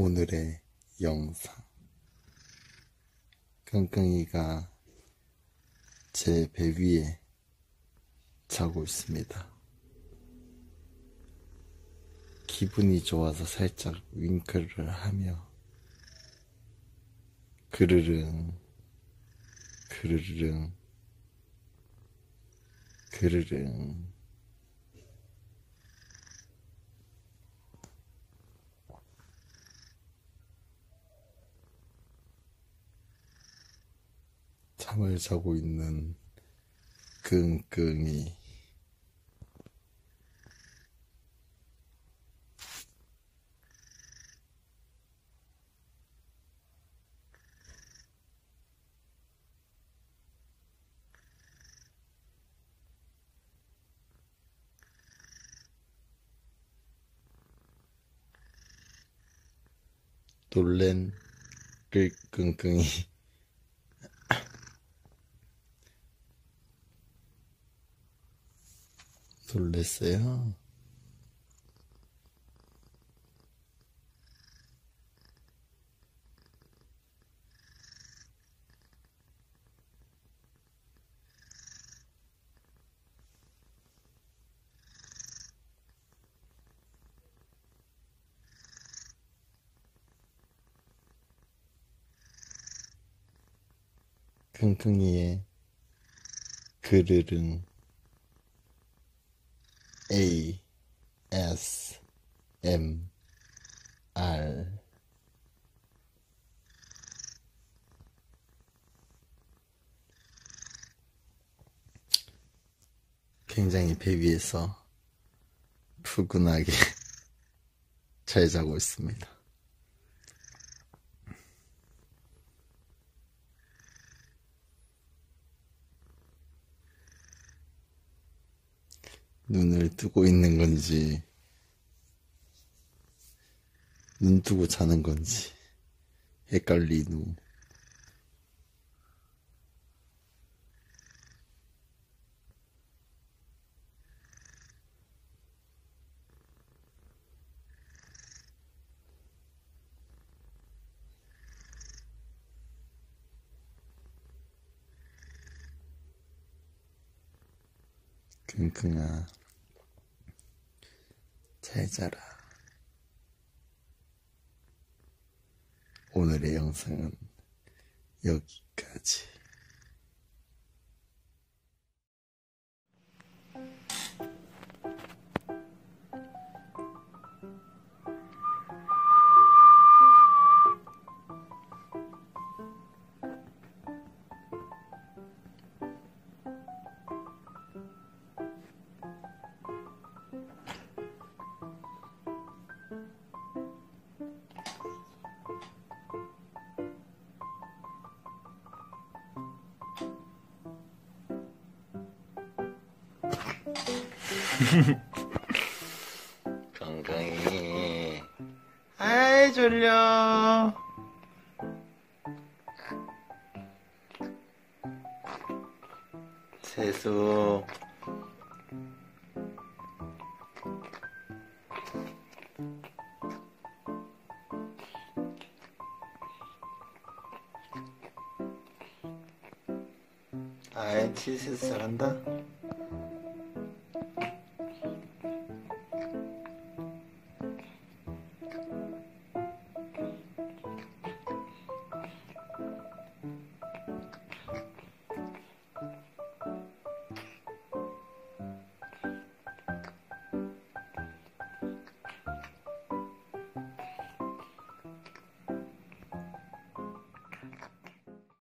오늘의 영상 끙끙이가 제 배 위에 자고 있습니다. 기분이 좋아서 살짝 윙크를 하며 그르릉 그르릉 그르릉 잠을 자고 있는 끙끙이. 놀랜 끙끙이 놀랬어요. 킁킁이의 그르릉 A S M R 굉장히 배 위에서 푸근하게 잘 자고 있습니다. 눈을 뜨고 있는 건지, 눈 뜨고 자는 건지, 헷갈리누. 끙끙아, 잘 자라. 오늘의 영상은 여기까지. 건강히. 아이, 졸려. 세수. 아이, 치세수 잘한다.